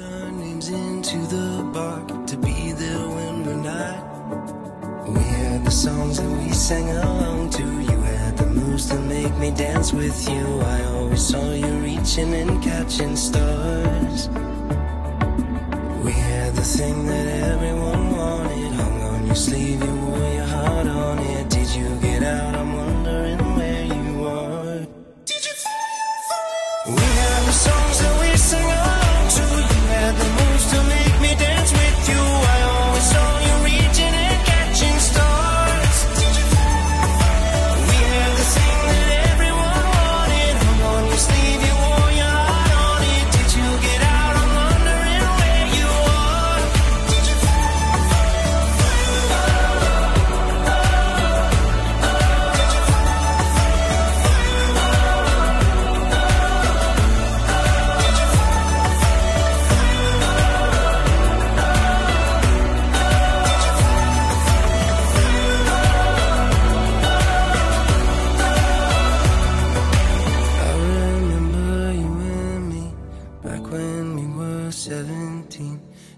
Our names into the bark to be there when we're not. We had the songs that we sang along to. You had the moves to make me dance with you. I always saw you reaching and catching stars. We had the thing that everyone wanted. Hung on your sleeve, you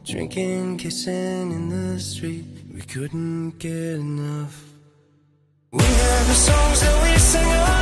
Drinking, kissing in the street. We couldn't get enough. We had the songs that we sang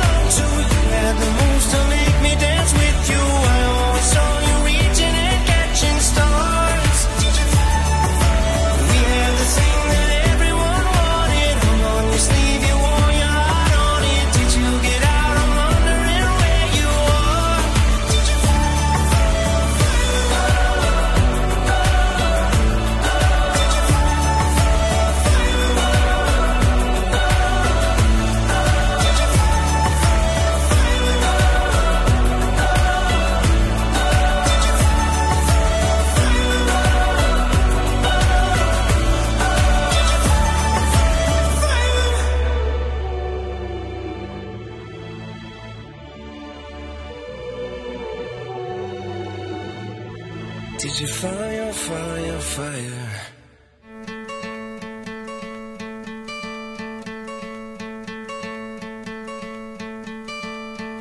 Did you fire, fire, fire?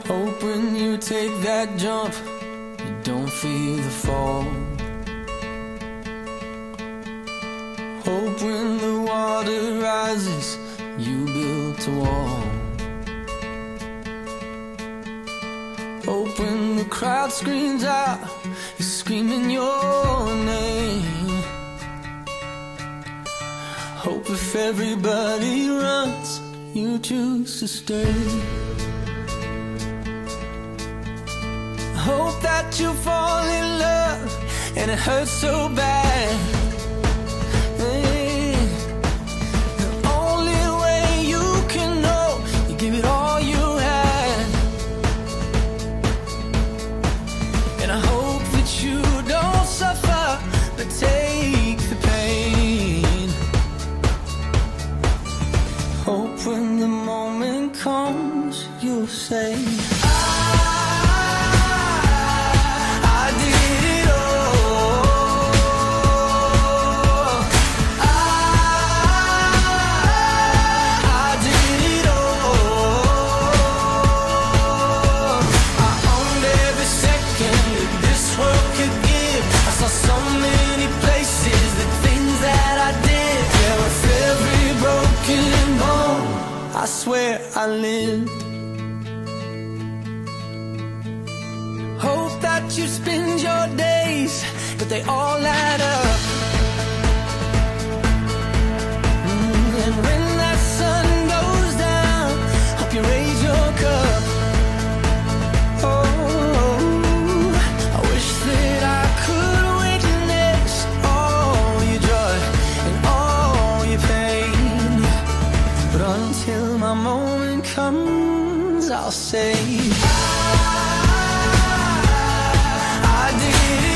Hope when you take that jump, you don't feel the fall. Hope when the water rises, you built a wall. Hope when the crowd screams out, you're screaming your name. Hope if everybody runs, you choose to stay. Hope that you fall in love and it hurts so bad. Comes, you'll say. I swear I lived. Hope that you spend your days, but they all add up. Moment comes, I'll say. I did